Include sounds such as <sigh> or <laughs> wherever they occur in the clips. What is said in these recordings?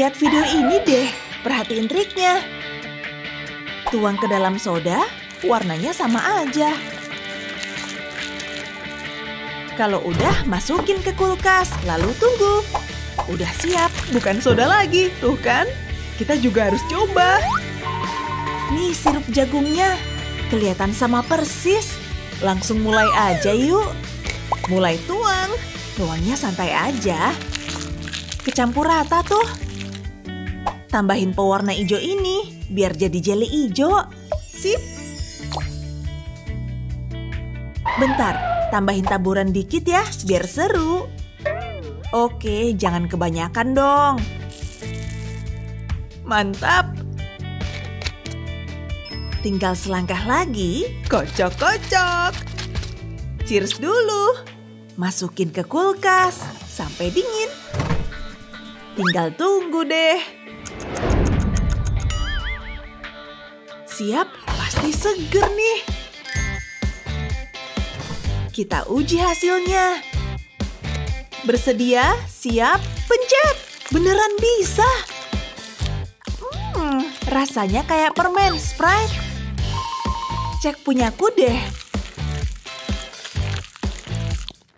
lihat video ini deh. Perhatiin triknya. Tuang ke dalam soda, warnanya sama aja. Kalau udah, masukin ke kulkas, lalu tunggu. Udah siap, bukan soda lagi, tuh kan? Kita juga harus coba. Nih sirup jagungnya, kelihatan sama persis. Langsung mulai aja yuk. Mulai tuang, tuangnya santai aja. Kecampur rata tuh. Tambahin pewarna hijau ini biar jadi jelly hijau. Sip. Bentar, tambahin taburan dikit ya biar seru. Oke, jangan kebanyakan dong. Mantap. Tinggal selangkah lagi, kocok-kocok. Cheers dulu. Masukin ke kulkas sampai dingin. Tinggal tunggu deh. Siap, pasti seger nih. Kita uji hasilnya. Bersedia? Siap? Pencet! Beneran bisa! Hmm, rasanya kayak permen Sprite. Cek punyaku deh.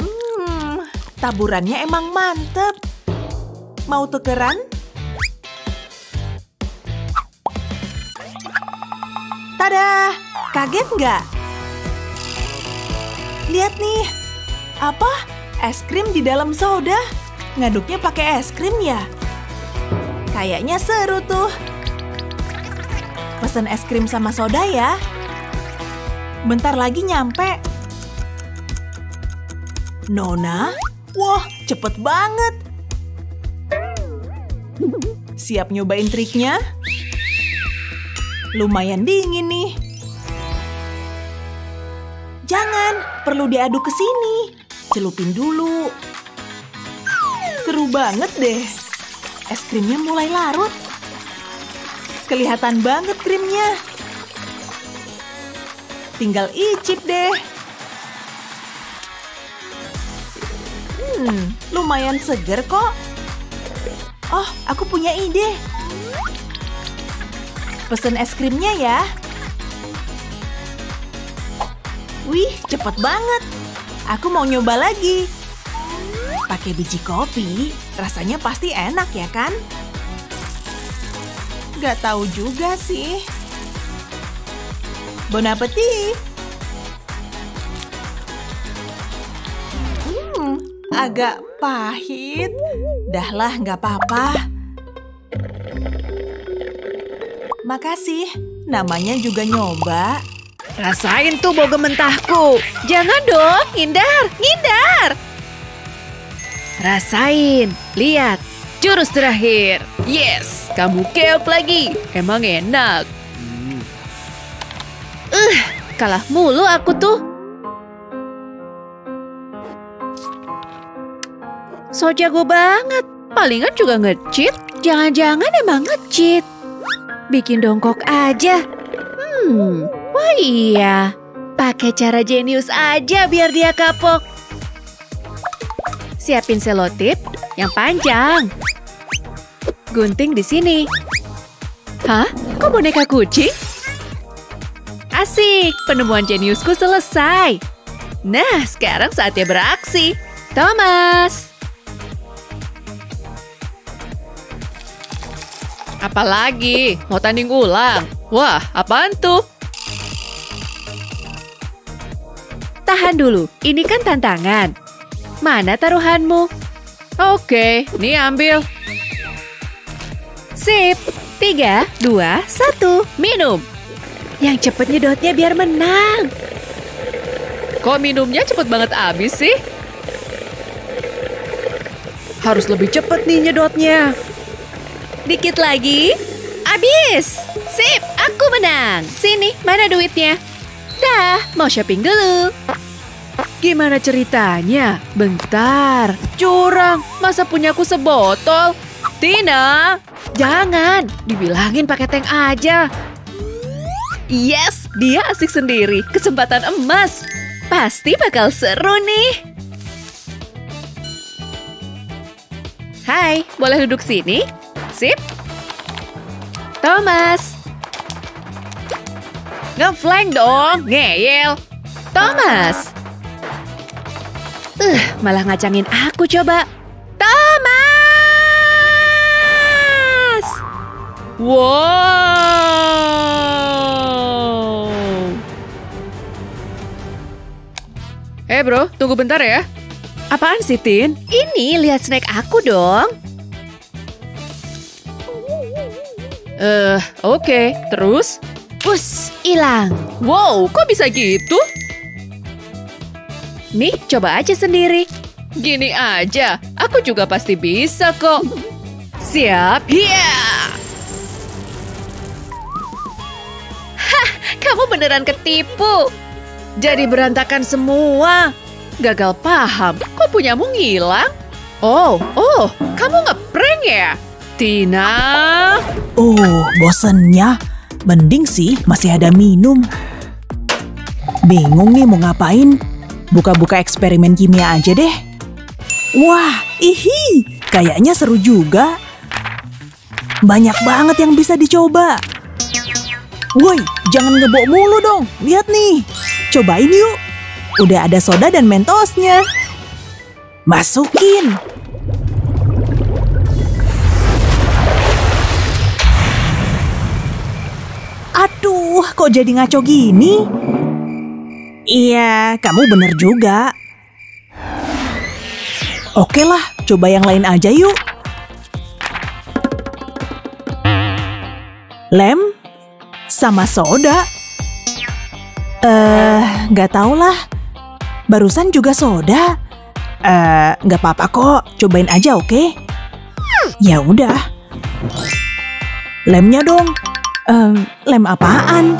Hmm, taburannya emang mantep. Mau tukeran? Tada! Kaget nggak? Lihat nih. Apa? Es krim di dalam soda? Ngaduknya pakai es krim ya? Kayaknya seru tuh. Pesen es krim sama soda ya. Bentar lagi nyampe. Nona? Wah, cepet banget. Siap nyobain triknya? Lumayan dingin nih. Jangan, perlu diaduk ke sini. Celupin dulu. Seru banget deh. Es krimnya mulai larut. Kelihatan banget krimnya. Tinggal icip deh. Hmm, lumayan seger kok. Oh, aku punya ide. Pesen es krimnya ya. Wih, cepet banget. Aku mau nyoba lagi. Pakai biji kopi, rasanya pasti enak ya kan? Gak tahu juga sih. Bon appetit! Hmm, agak pahit. Dahlah, nggak apa-apa. Makasih, namanya juga nyoba. Rasain tuh boga mentahku. Jangan dong, ngindar, ngindar. Rasain, lihat. Jurus terakhir. Yes, kamu keok lagi. Emang enak. Uh, kalah mulu aku tuh. So jago banget. Palingan juga nge-cheat. Jangan-jangan emang nge-cheat. Bikin dongkok aja. Hmm, wah iya. Pakai cara jenius aja biar dia kapok. Siapin selotip yang panjang. Gunting di sini. Hah? Kok boneka kucing? Asik, penemuan jeniusku selesai. Nah, sekarang saatnya beraksi. Thomas. Apalagi? Mau tanding ulang? Wah, apaan tuh? Tahan dulu, ini kan tantangan. Mana taruhanmu? Oke, nih ambil. Sip, tiga, dua, satu, minum. Yang cepet nyedotnya biar menang. Kok minumnya cepet banget habis sih? Harus lebih cepet nih nyedotnya. Dikit lagi. Abis. Sip, aku menang. Sini, mana duitnya? Dah, mau shopping dulu. Gimana ceritanya? Bentar, curang. Masa punyaku sebotol? Tina, jangan. Dibilangin pakai tank aja. Yes, dia asik sendiri. Kesempatan emas. Pasti bakal seru nih. Hai, boleh duduk sini? Sip. Thomas. Ngeflank dong, ngeyel. Thomas. Uh, malah ngacangin aku coba. Thomas! Wow! Eh bro, tunggu bentar ya. Apaan sih, Tin? Ini, lihat snack aku dong. Eh, oke. Terus? Bus, hilang. Wow, kok bisa gitu? Nih, coba aja sendiri. Gini aja, aku juga pasti bisa kok. Siap, ya! Hah, kamu beneran ketipu. Jadi berantakan semua. Gagal paham, kok punyamu ngilang? Oh, oh, kamu ngeprank ya? Tina? Oh, bosennya. Mending sih masih ada minum. Bingung nih mau ngapain? Buka-buka eksperimen kimia aja deh. Wah, ihi, kayaknya seru juga. Banyak banget yang bisa dicoba. Woi, jangan ngebok mulu dong. Lihat nih. Cobain yuk. Udah ada soda dan mentosnya. Masukin. Aduh, kok jadi ngaco gini? Iya, kamu bener juga. Oke lah, coba yang lain aja yuk. Lem sama soda. Eh, nggak tau lah. Barusan juga soda. Eh, nggak apa-apa kok. Cobain aja, oke? Ya udah. Lemnya dong. Eh, lem apaan?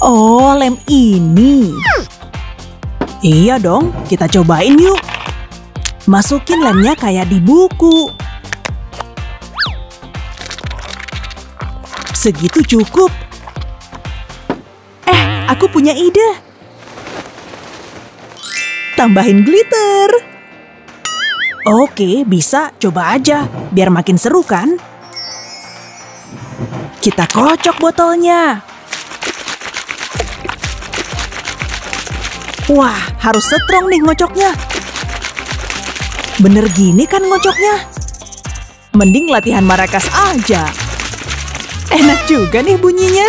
Oh, lem ini. Iya dong, kita cobain yuk. Masukin lemnya kayak di buku. Segitu cukup. Eh, aku punya ide. Tambahin glitter. Oke, bisa. Coba aja, biar makin seru kan? Kita kocok botolnya. Wah, harus setrong nih ngocoknya. Bener gini kan ngocoknya? Mending latihan marakas aja. Enak juga nih bunyinya.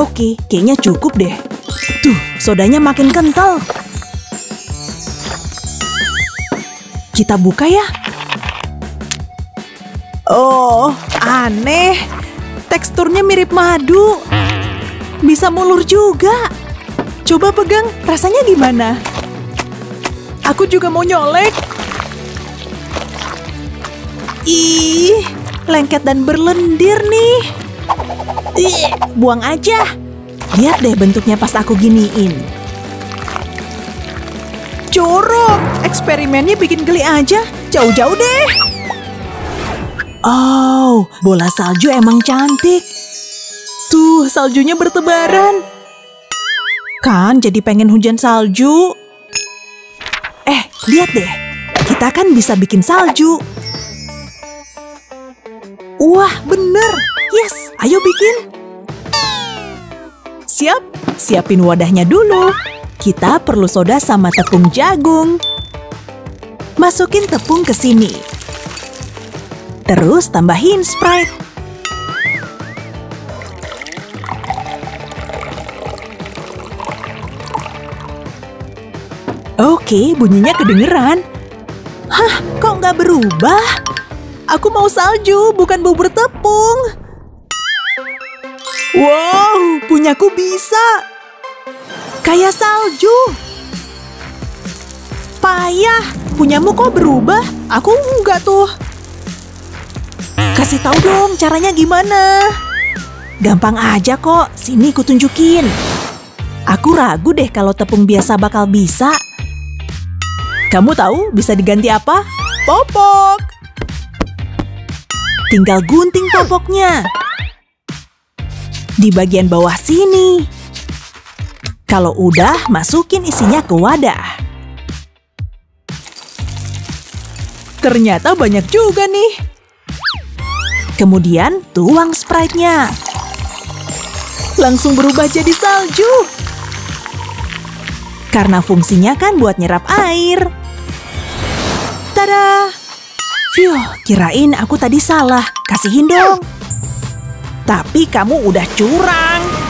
Oke, kayaknya cukup deh. Tuh, sodanya makin kental. Kita buka ya. Oh, aneh. Teksturnya mirip madu. Bisa mulur juga. Coba pegang, rasanya gimana? Aku juga mau nyolek. Ih, lengket dan berlendir nih. Ih, buang aja. Lihat deh bentuknya pas aku giniin. Jorok, eksperimennya bikin geli aja. Jauh-jauh deh. Oh, bola salju emang cantik. Tuh, saljunya bertebaran. Kan jadi pengen hujan salju. Eh, lihat deh. Kita kan bisa bikin salju. Wah, bener. Yes, ayo bikin. Siap, siapin wadahnya dulu. Kita perlu soda sama tepung jagung. Masukin tepung ke sini. Terus tambahin Sprite. Oke, bunyinya kedengeran. Hah, kok nggak berubah? Aku mau salju, bukan bubur tepung. Wow, punyaku bisa. Kayak salju. Payah, punyamu kok berubah? Aku enggak tuh. Kasih tahu dong caranya gimana. gampang aja kok. Sini ku tunjukin. Aku ragu deh kalau tepung biasa bakal bisa. Kamu tahu bisa diganti apa? Popok. Tinggal gunting popoknya. Di bagian bawah sini. Kalau udah, masukin isinya ke wadah. Ternyata banyak juga nih. Kemudian tuang Sprite-nya. Langsung berubah jadi salju. Karena fungsinya kan buat nyerap air. Tada! Fiuh, kirain aku tadi salah. Kasihin dong. Tapi kamu udah curang.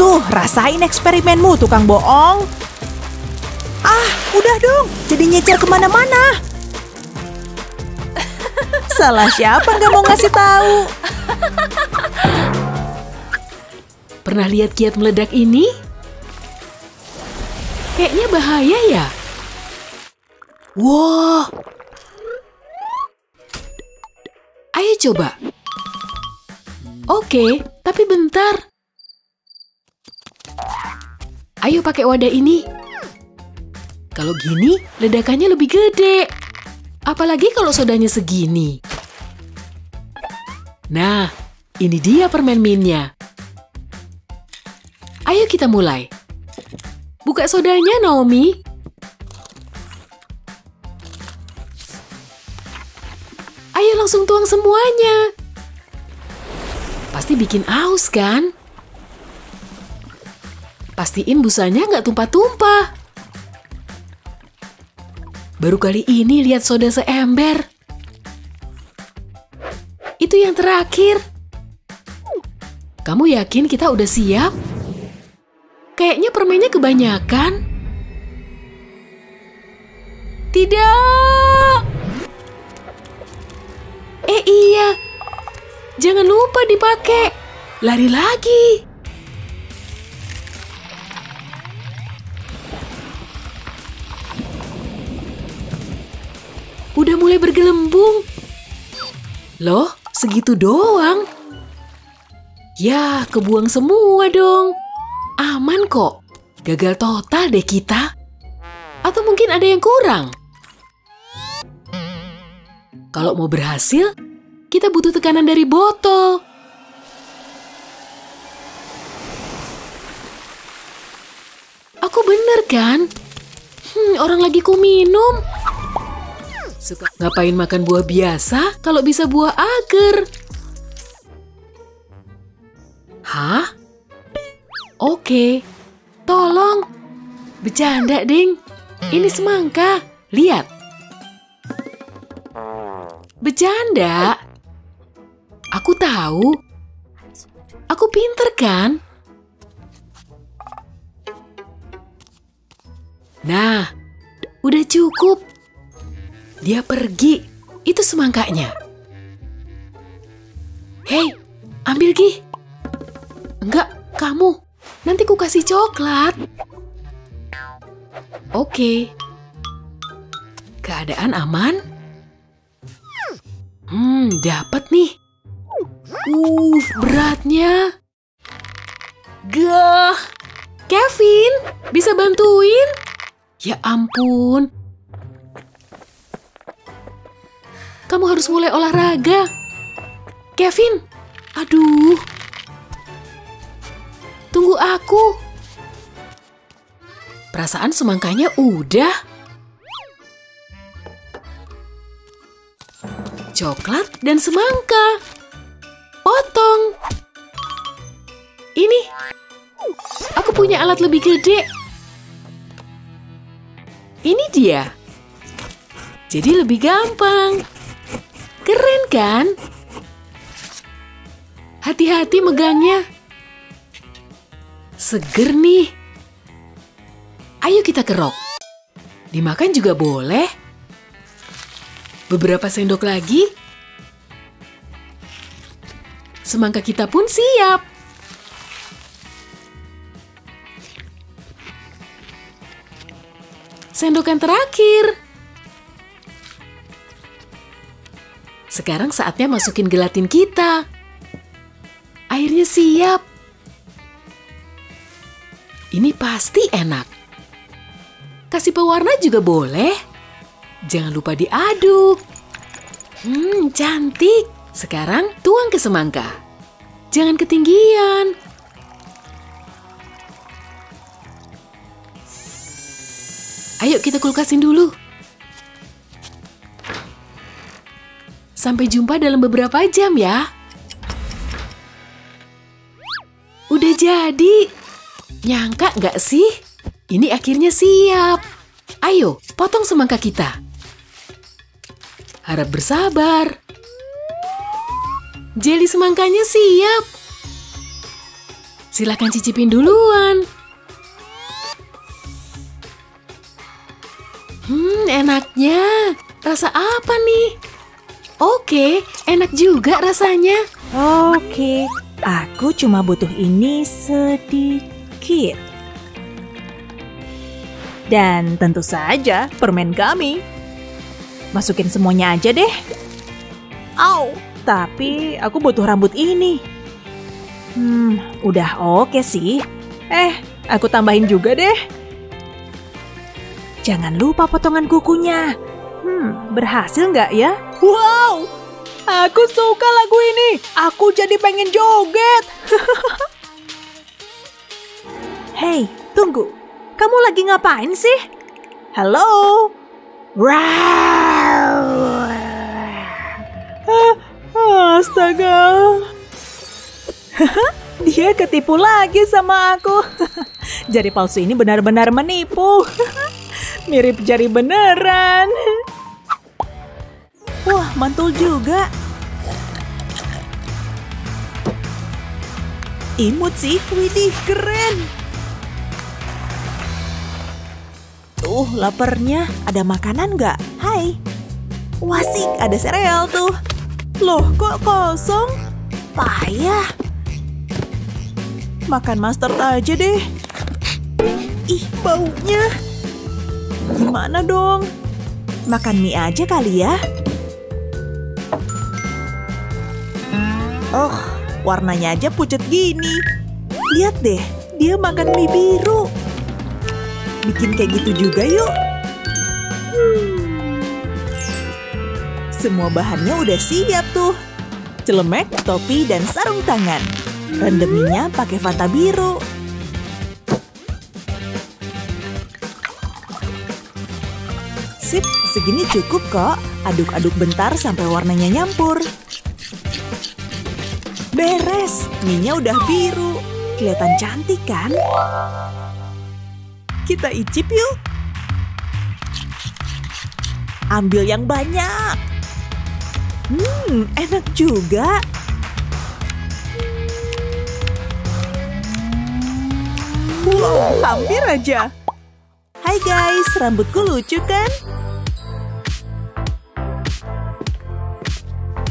Tuh, rasain eksperimenmu, tukang bohong. Ah, udah dong. Jadi nyecer ke mana-mana. <laughs> Salah siapa nggak mau ngasih tahu? <laughs> Pernah lihat kiat meledak ini? Kayaknya bahaya ya. Wow. Ayo coba. Oke, tapi bentar. Ayo pakai wadah ini. Kalau gini, ledakannya lebih gede. Apalagi kalau sodanya segini. Nah, ini dia permen minnya. Ayo kita mulai. Buka sodanya, Naomi. Ayo langsung tuang semuanya. Pasti bikin aus, kan? Pastiin busanya nggak tumpah-tumpah. Baru kali ini lihat soda seember. Itu yang terakhir. Kamu yakin kita udah siap? Kayaknya permennya kebanyakan. Tidak. Eh iya. Jangan lupa dipakai. Lari lagi. Mulai bergelembung. Loh, segitu doang. Ya, kebuang semua dong. Aman kok. Gagal total deh kita. Atau mungkin ada yang kurang. Kalau mau berhasil, kita butuh tekanan dari botol. Aku bener kan? Hmm, orang lagi ku minum. Suka ngapain makan buah biasa kalau bisa buah agar? Hah? Oke, tolong. Bercanda, Ding. Ini semangka. Lihat. Bercanda. Aku tahu. Aku pinter kan? Nah, udah cukup. Dia pergi. Itu semangkanya. Hei, ambil Gi. Enggak, kamu. Nanti ku kasih coklat. Oke. Keadaan aman? Hmm, dapat nih. Uff, beratnya. Gah. Kevin, bisa bantuin? Ya ampun, Kamu harus mulai olahraga. Kevin, aduh. Tunggu aku. Perasaan semangkanya udah. Coklat dan semangka. Potong. Ini. Aku punya alat lebih gede. Ini dia. Jadi lebih gampang. Keren kan? Hati-hati megangnya. Seger nih. Ayo kita kerok. Dimakan juga boleh. Beberapa sendok lagi. Semangka kita pun siap. Sendok yang terakhir. Sekarang saatnya masukin gelatin kita. akhirnya siap. Ini pasti enak. Kasih pewarna juga boleh. Jangan lupa diaduk. Hmm, cantik. Sekarang tuang ke semangka. Jangan ketinggian. Ayo kita kulkasin dulu. Sampai jumpa dalam beberapa jam ya. Udah jadi. Nyangka nggak sih? Ini akhirnya siap. Ayo, potong semangka kita. Harap bersabar. Jeli semangkanya siap. Silakan cicipin duluan. Hmm, enaknya. Rasa apa nih? Oke, enak juga rasanya. Oke, aku cuma butuh ini sedikit. Dan tentu saja permen kami. Masukin semuanya aja deh. Au, tapi aku butuh rambut ini. Hmm, udah oke sih. Eh, aku tambahin juga deh. Jangan lupa potongan kukunya. Hmm, berhasil nggak ya? Wow, aku suka lagu ini. Aku jadi pengen joget. <laughs> Hei, tunggu. Kamu lagi ngapain sih? Halo? <laughs> Astaga. <laughs> Dia ketipu lagi sama aku. Jari palsu ini benar-benar menipu. Mirip jari beneran. Mantul juga. Imut sih, widih, keren. Tuh, laparnya. Ada makanan nggak? Hai. Wasik, ada sereal tuh. Loh, kok kosong? Payah. Makan mustard aja deh. Ih, baunya. Gimana dong? Makan mie aja kali ya. Oh, warnanya aja pucat gini. Lihat deh, dia makan mie biru. Bikin kayak gitu juga yuk. Semua bahannya udah siap tuh. Celemek, topi, dan sarung tangan. Rendeminya pakai Fanta biru. Sip, segini cukup kok. Aduk-aduk bentar sampai warnanya nyampur. Beres, minyak udah biru. Kelihatan cantik kan? Kita icip yuk. Ambil yang banyak. Hmm, enak juga. Wow, hampir aja. Hai guys, rambutku lucu kan?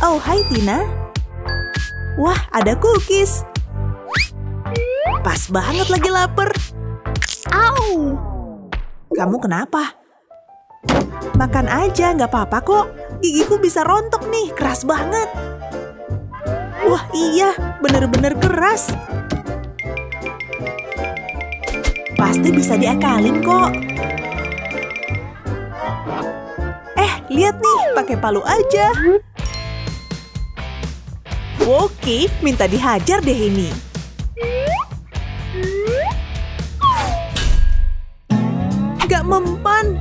Oh, hai Tina. Wah, ada cookies. Pas banget lagi lapar. Au! Kamu kenapa? Makan aja, nggak apa-apa kok. Gigiku bisa rontok nih, keras banget. Wah iya, bener-bener keras. Pasti bisa diakalin kok. Eh, lihat nih, pakai palu aja. Oke, minta dihajar deh ini. Gak mempan.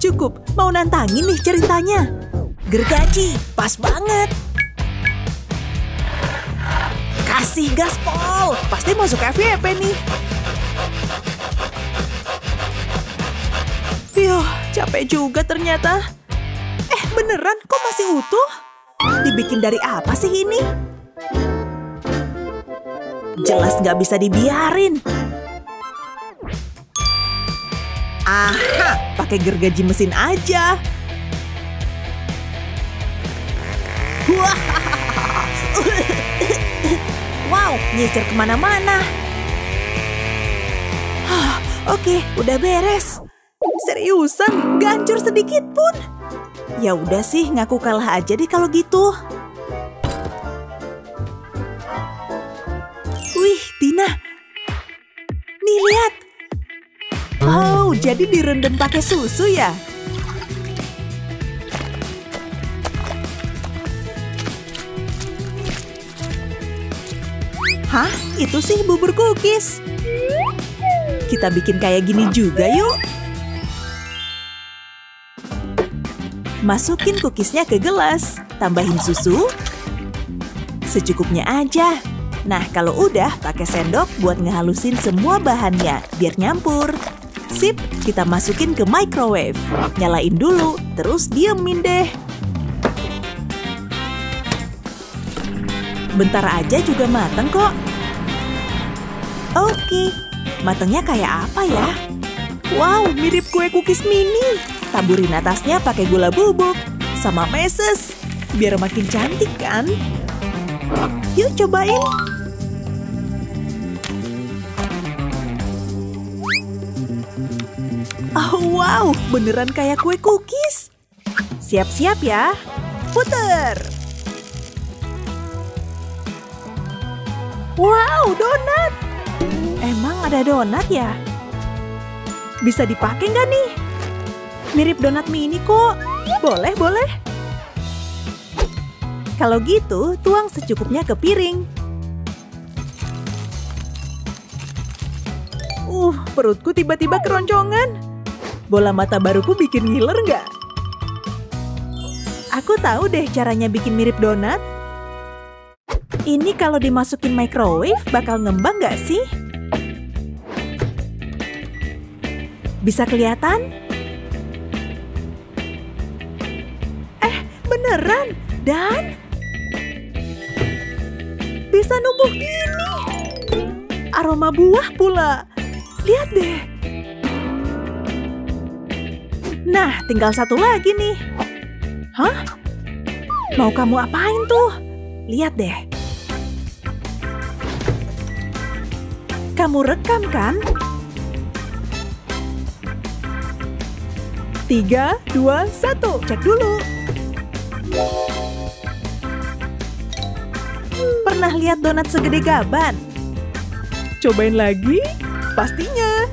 Cukup, mau nantangin nih ceritanya. Gergaji, pas banget. Kasih gaspol, pasti masuk FYP nih. Yuh, capek juga ternyata. Eh, beneran kok masih utuh? Dibikin dari apa sih ini? Jelas nggak bisa dibiarin. Aha, pakai gergaji mesin aja. Wow, nyecer ke mana-mana. Hah, Oke, udah beres. Seriusan, gak hancur sedikit pun. Ya udah sih, ngaku kalah aja deh kalau gitu. Lihat. Oh, jadi direndam pakai susu ya? Hah? Itu sih bubur cookies. Kita bikin kayak gini juga yuk. Masukin cookiesnya ke gelas, tambahin susu. Secukupnya aja. Nah, kalau udah, pakai sendok buat ngehalusin semua bahannya, biar nyampur. Sip, kita masukin ke microwave. Nyalain dulu, terus diemin deh. Bentar aja juga mateng kok. Oke, matengnya kayak apa ya? Wow, mirip kue cookies mini. Taburin atasnya pakai gula bubuk sama meses. Biar makin cantik kan? Yuk cobain. Wow, beneran kayak kue cookies. Siap-siap ya. Puter. Wow, donat. Emang ada donat ya? Bisa dipakai nggak nih? Mirip donat mini kok. Boleh, boleh. Kalau gitu, tuang secukupnya ke piring. Uh, perutku tiba-tiba keroncongan. Bola mata baruku bikin ngiler nggak? Aku tahu deh caranya bikin mirip donat. Ini kalau dimasukin microwave bakal ngembang nggak sih? Bisa kelihatan? Eh, beneran! Dan... Bisa numbuh gini! Aroma buah pula! Lihat deh! Nah, tinggal satu lagi nih. Hah? Mau kamu apain tuh? Lihat deh. Kamu rekam kan? Tiga, dua, satu. Cek dulu. Pernah lihat donat segede gaban? Cobain lagi? Pastinya.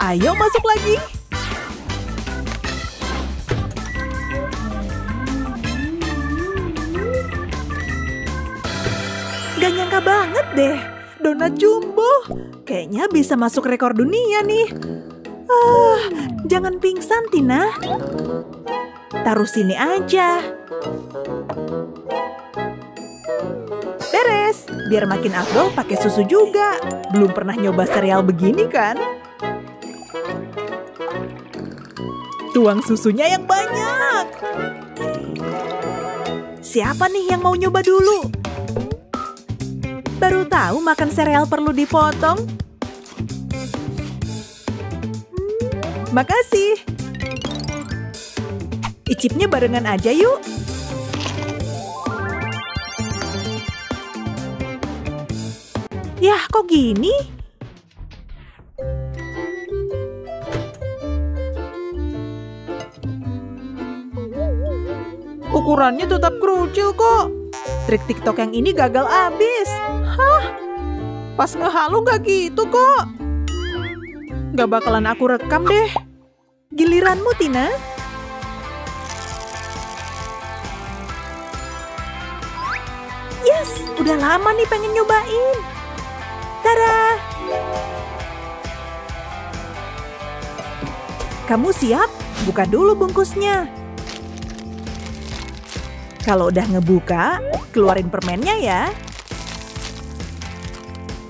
Ayo masuk lagi. Deh. Donat jumbo. Kayaknya bisa masuk rekor dunia nih. Ah, jangan pingsan, Tina. Taruh sini aja. Beres, biar makin afdol pakai susu juga. Belum pernah nyoba sereal begini kan? Tuang susunya yang banyak. Siapa nih yang mau nyoba dulu? Baru tahu makan sereal perlu dipotong. Makasih. Icipnya barengan aja yuk. Yah, kok gini? Ukurannya tetap kerucil kok. Trik TikTok yang ini gagal abis. Pas ngehalu nggak gitu kok. Gak bakalan aku rekam deh. Giliranmu, Tina. Yes, udah lama nih pengen nyobain. Tada! Kamu siap? Buka dulu bungkusnya. Kalau udah ngebuka, keluarin permennya ya.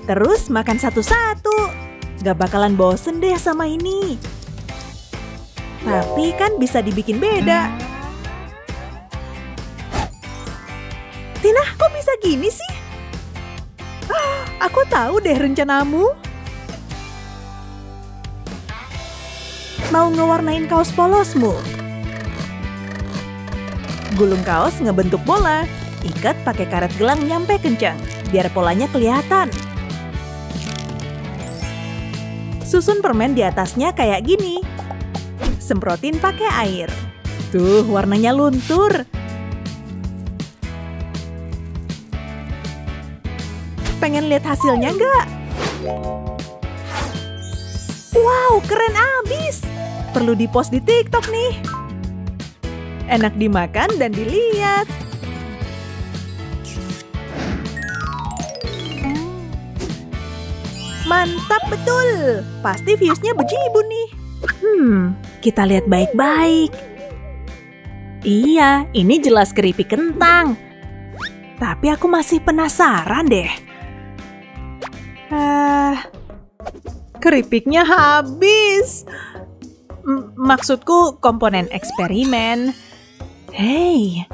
Terus makan satu-satu. Gak bakalan bosen deh sama ini. Tapi kan bisa dibikin beda. Tina, kok bisa gini sih? <gasps> Aku tahu deh rencanamu. Mau ngewarnain kaos polosmu? Gulung kaos ngebentuk bola. Ikat pakai karet gelang nyampe kencang, biar polanya kelihatan. Susun permen di atasnya kayak gini. Semprotin pakai air. Tuh, warnanya luntur. Pengen lihat hasilnya nggak? Wow, keren abis. Perlu dipost di TikTok nih. Enak dimakan dan dilihat. Mantap betul. Pasti viewsnya bejibu nih. Hmm, kita lihat baik-baik. Iya, ini jelas keripik kentang. Tapi aku masih penasaran deh. Ah, keripiknya habis. M- maksudku komponen eksperimen. Hei,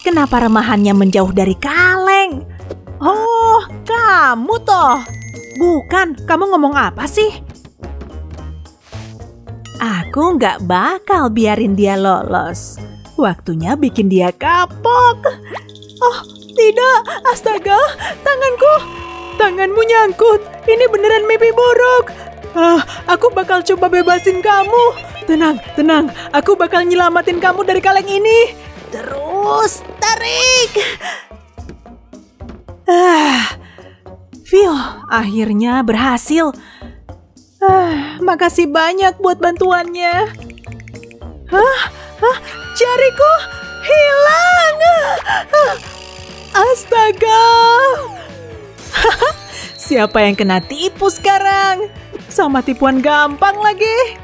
kenapa remahannya menjauh dari kaleng? Oh, kamu toh. Bukan, kamu ngomong apa sih? Aku nggak bakal biarin dia lolos. Waktunya bikin dia kapok. Oh, tidak. Astaga, tanganku. Tanganmu nyangkut. Ini beneran mimpi buruk. Ah, aku bakal coba bebasin kamu. Tenang, tenang. Aku bakal nyelamatin kamu dari kaleng ini. Terus, tarik. Ah, Phil, akhirnya berhasil. Ah, makasih banyak buat bantuannya. Hah? Hah? Jariku hilang. Astaga. <laughs> Siapa yang kena tipu sekarang? Sama tipuan gampang lagi.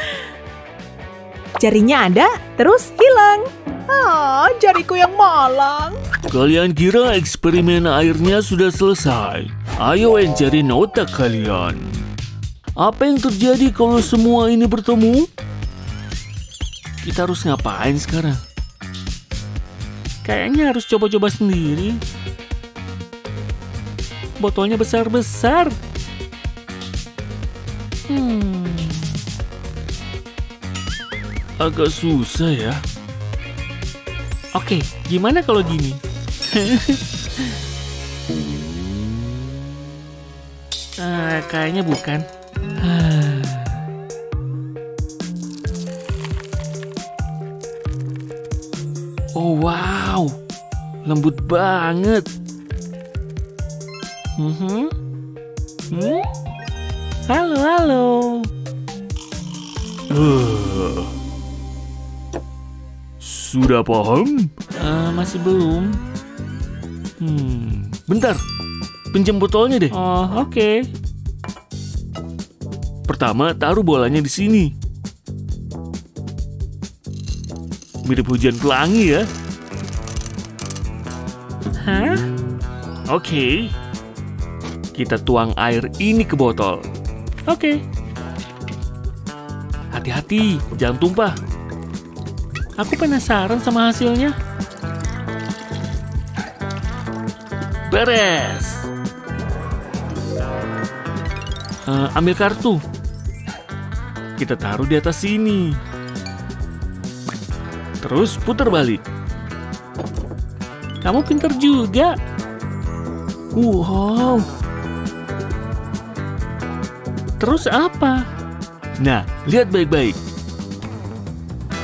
<laughs> Jarinya ada, terus hilang. Ah, jariku yang malang. Kalian kira eksperimen airnya sudah selesai? Ayo encerin otak kalian. Apa yang terjadi kalau semua ini bertemu? Kita harus ngapain sekarang? Kayaknya harus coba-coba sendiri. Botolnya besar-besar. Hmm. Agak susah ya. Oke, gimana kalau gini? Ah, kayaknya bukan. Oh wow, lembut banget. Mhm. Hmm? Halo, halo. Uh. Sudah paham? Eh, masih belum. Hmm, bentar. Pinjam botolnya deh. Oh, oke. Pertama, taruh bolanya di sini. Mirip hujan pelangi ya. Hah? Oke. Kita tuang air ini ke botol. Oke. Hati-hati, jangan tumpah. Aku penasaran sama hasilnya. Beres. Eh, ambil kartu. Kita taruh di atas sini. Terus putar balik. Kamu pintar juga. Wow. Terus apa? Nah, lihat baik-baik.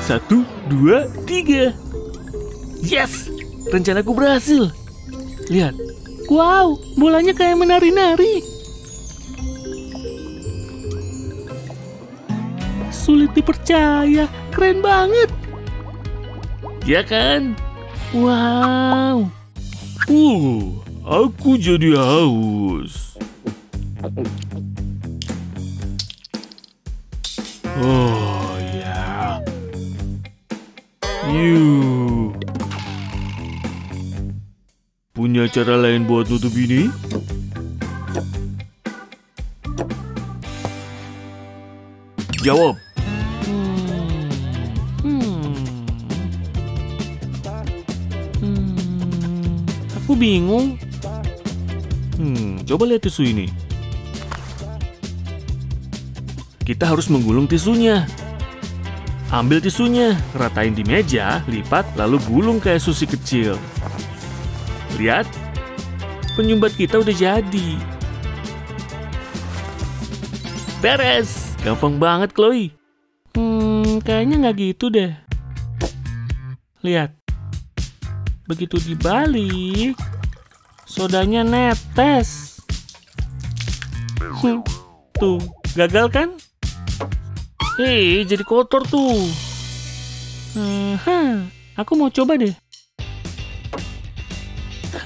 Satu, dua, tiga. Yes! Rencanaku berhasil. Lihat. Wow, bolanya kayak menari-nari. Sulit dipercaya. Keren banget. Ya kan? Wow. Uh, aku jadi haus. Oh Punya cara lain buat nutup ini? Jawab. Aku bingung. Hmm, coba lihat tisu ini. Kita harus menggulung tisunya. Ambil tisunya, ratain di meja, lipat, lalu gulung kayak susi kecil. Lihat, penyumbat kita udah jadi. Beres! Gampang banget, Chloe. Hmm, kayaknya nggak gitu deh. Lihat. Begitu dibalik, sodanya netes. Hmm, Tuh, gagal kan? Hei, jadi kotor tuh. Aha, aku mau coba deh.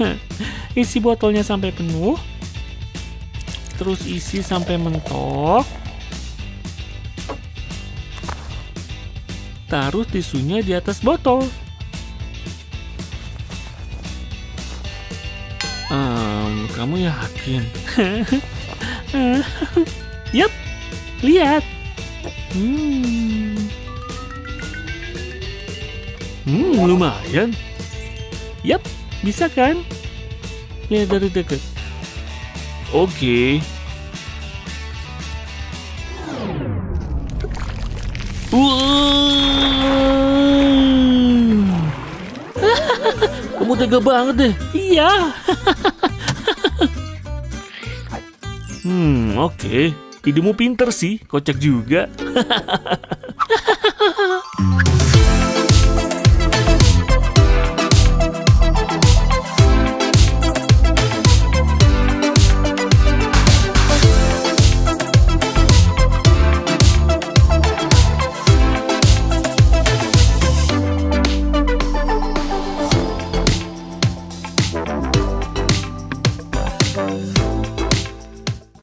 <laughs> isi botolnya sampai penuh. Terus isi sampai mentok. Taruh tisunya di atas botol. Ehm, kamu yakin? <laughs> Yap, lihat. Hmm. Hmm, lumayan. Yap, bisa kan? Lihat dari dekat. Oke. Wow. Kamu tega banget deh. Iya. hmm, oke idemu pinter sih, kocak juga. <laughs>